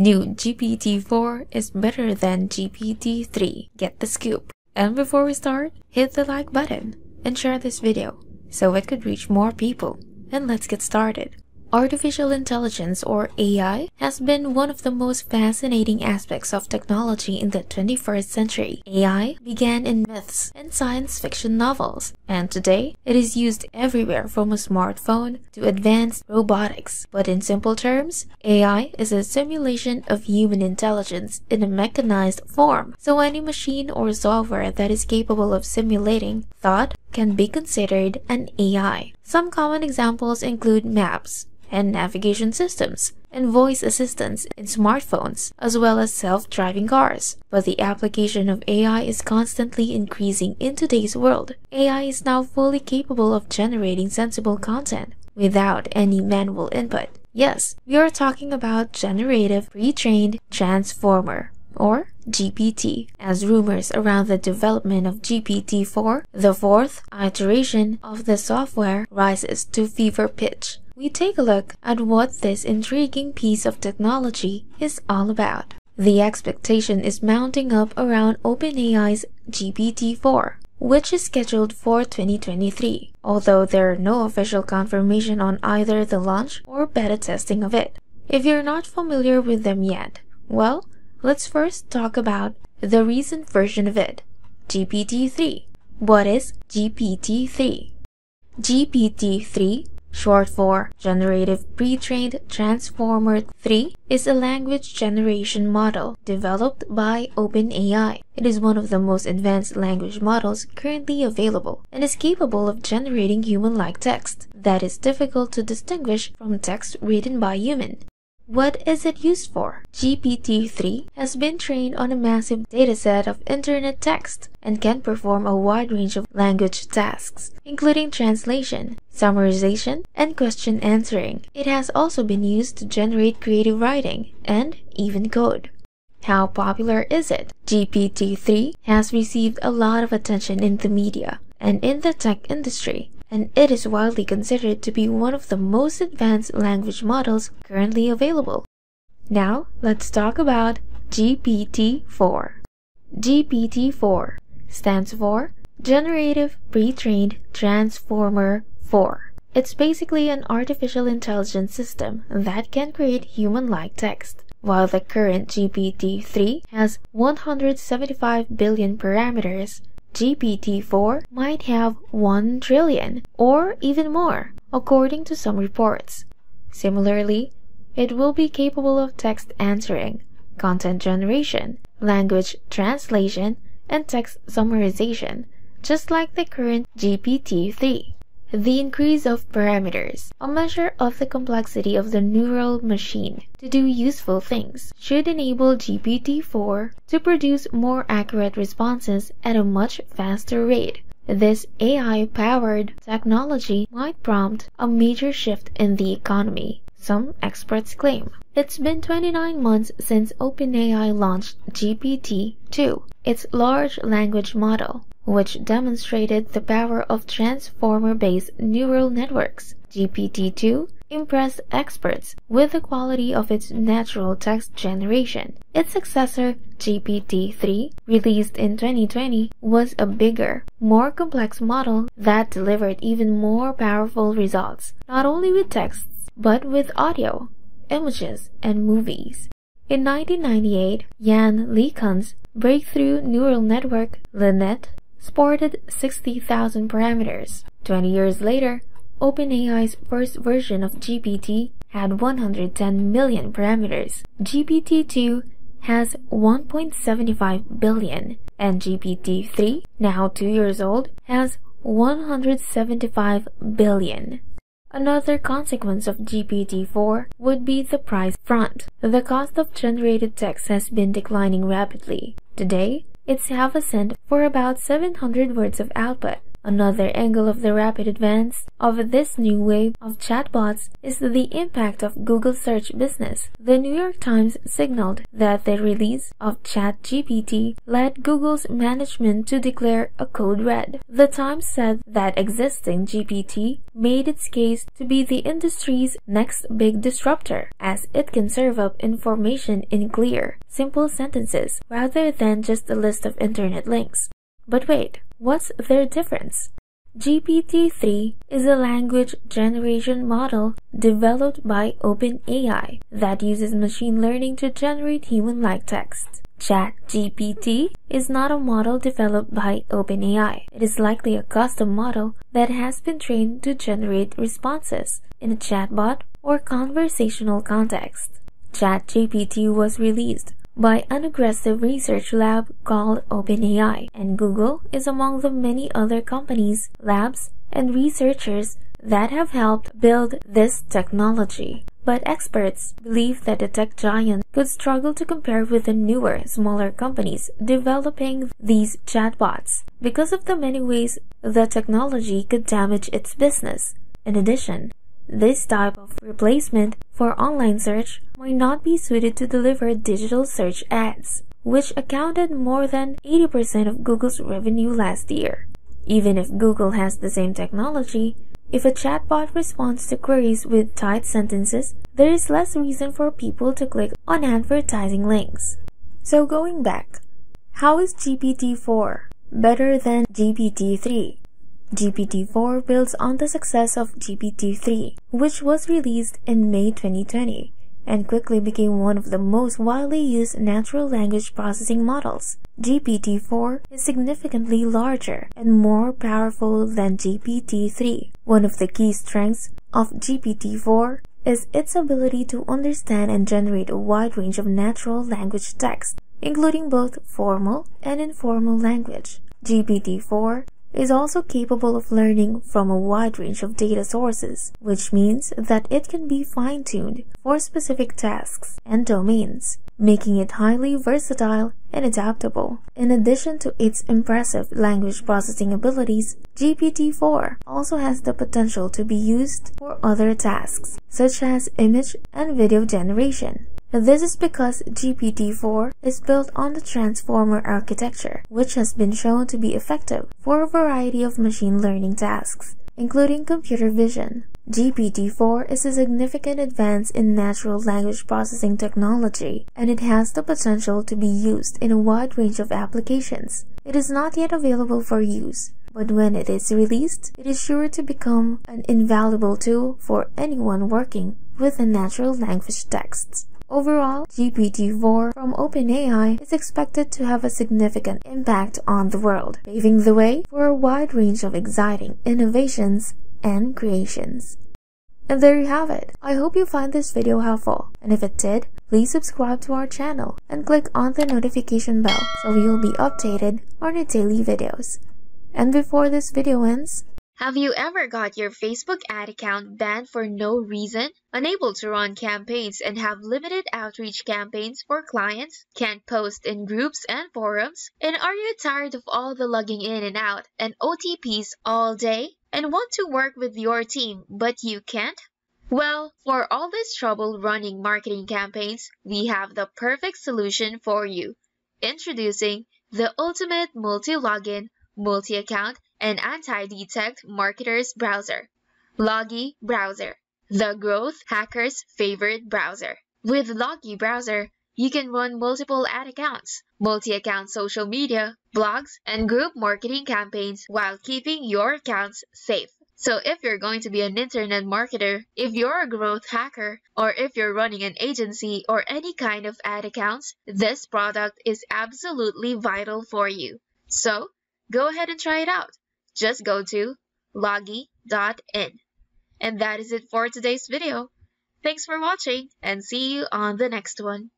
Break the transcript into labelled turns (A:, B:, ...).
A: New GPT-4 is better than GPT-3. Get the scoop. And before we start, hit the like button and share this video so it could reach more people. And let's get started. Artificial intelligence, or AI, has been one of the most fascinating aspects of technology in the 21st century. AI began in myths and science fiction novels, and today it is used everywhere from a smartphone to advanced robotics. But in simple terms, AI is a simulation of human intelligence in a mechanized form, so any machine or software that is capable of simulating thought can be considered an AI. Some common examples include maps, and navigation systems, and voice assistants in smartphones, as well as self-driving cars. But the application of AI is constantly increasing in today's world. AI is now fully capable of generating sensible content without any manual input. Yes, we are talking about Generative Pre-trained Transformer or GPT, as rumors around the development of GPT-4, the fourth iteration of the software, rises to fever pitch we take a look at what this intriguing piece of technology is all about. The expectation is mounting up around OpenAI's GPT-4, which is scheduled for 2023, although there are no official confirmation on either the launch or beta testing of it. If you're not familiar with them yet, well, let's first talk about the recent version of it, GPT-3. What is GPT-3? GPT-3 short for Generative Pre-trained Transformer 3, is a language generation model developed by OpenAI. It is one of the most advanced language models currently available and is capable of generating human-like text that is difficult to distinguish from text written by human. What is it used for? GPT-3 has been trained on a massive dataset of internet text and can perform a wide range of language tasks, including translation, summarization, and question answering. It has also been used to generate creative writing and even code. How popular is it? GPT-3 has received a lot of attention in the media and in the tech industry and it is widely considered to be one of the most advanced language models currently available. Now, let's talk about GPT-4. GPT-4 stands for Generative Pre-trained Transformer 4. It's basically an artificial intelligence system that can create human-like text. While the current GPT-3 has 175 billion parameters, GPT-4 might have 1 trillion or even more, according to some reports. Similarly, it will be capable of text answering, content generation, language translation, and text summarization, just like the current GPT-3. The increase of parameters, a measure of the complexity of the neural machine to do useful things, should enable GPT-4 to produce more accurate responses at a much faster rate. This AI-powered technology might prompt a major shift in the economy, some experts claim. It's been 29 months since OpenAI launched GPT-2, its large language model, which demonstrated the power of transformer-based neural networks. GPT-2 impressed experts with the quality of its natural text generation. Its successor, GPT-3, released in 2020, was a bigger, more complex model that delivered even more powerful results, not only with texts, but with audio, images, and movies. In 1998, Yann LeCun's breakthrough neural network, LeNet, sported 60,000 parameters. 20 years later, OpenAI's first version of GPT had 110 million parameters. GPT-2 has 1.75 billion, and GPT-3, now 2 years old, has 175 billion. Another consequence of GPT-4 would be the price front. The cost of generated text has been declining rapidly. Today, it's half a cent for about 700 words of output. Another angle of the rapid advance of this new wave of chatbots is the impact of Google search business. The New York Times signaled that the release of ChatGPT led Google's management to declare a code red. The Times said that existing GPT made its case to be the industry's next big disruptor, as it can serve up information in clear, simple sentences rather than just a list of internet links. But wait, what's their difference? GPT-3 is a language generation model developed by OpenAI that uses machine learning to generate human-like text. ChatGPT is not a model developed by OpenAI. It is likely a custom model that has been trained to generate responses in a chatbot or conversational context. ChatGPT was released by an aggressive research lab called OpenAI, and Google is among the many other companies, labs, and researchers that have helped build this technology. But experts believe that the tech giant could struggle to compare with the newer, smaller companies developing these chatbots because of the many ways the technology could damage its business. In addition, this type of replacement for online search might not be suited to deliver digital search ads, which accounted more than 80% of Google's revenue last year. Even if Google has the same technology, if a chatbot responds to queries with tight sentences, there is less reason for people to click on advertising links. So going back, how is GPT-4 better than GPT-3? GPT-4 builds on the success of GPT-3, which was released in May 2020 and quickly became one of the most widely used natural language processing models. GPT-4 is significantly larger and more powerful than GPT-3. One of the key strengths of GPT-4 is its ability to understand and generate a wide range of natural language text, including both formal and informal language. GPT-4 is also capable of learning from a wide range of data sources, which means that it can be fine-tuned for specific tasks and domains, making it highly versatile and adaptable. In addition to its impressive language processing abilities, GPT-4 also has the potential to be used for other tasks, such as image and video generation. This is because GPT-4 is built on the transformer architecture, which has been shown to be effective for a variety of machine learning tasks, including computer vision. GPT-4 is a significant advance in natural language processing technology, and it has the potential to be used in a wide range of applications. It is not yet available for use, but when it is released, it is sure to become an invaluable tool for anyone working with the natural language texts. Overall, GPT-4 from OpenAI is expected to have a significant impact on the world, paving the way for a wide range of exciting innovations and creations. And there you have it. I hope you find this video helpful. And if it did, please subscribe to our channel and click on the notification bell so you'll be updated on our daily videos. And before this video ends,
B: have you ever got your Facebook ad account banned for no reason? Unable to run campaigns and have limited outreach campaigns for clients? Can't post in groups and forums? And are you tired of all the logging in and out and OTPs all day? And want to work with your team but you can't? Well, for all this trouble running marketing campaigns, we have the perfect solution for you. Introducing the ultimate multi-login, multi-account, and anti-detect marketers browser. Logi Browser, the growth hacker's favorite browser. With Logi Browser, you can run multiple ad accounts, multi-account social media, blogs, and group marketing campaigns while keeping your accounts safe. So if you're going to be an internet marketer, if you're a growth hacker, or if you're running an agency or any kind of ad accounts, this product is absolutely vital for you. So go ahead and try it out just go to logi.in. And that is it for today's video. Thanks for watching and see you on the next one.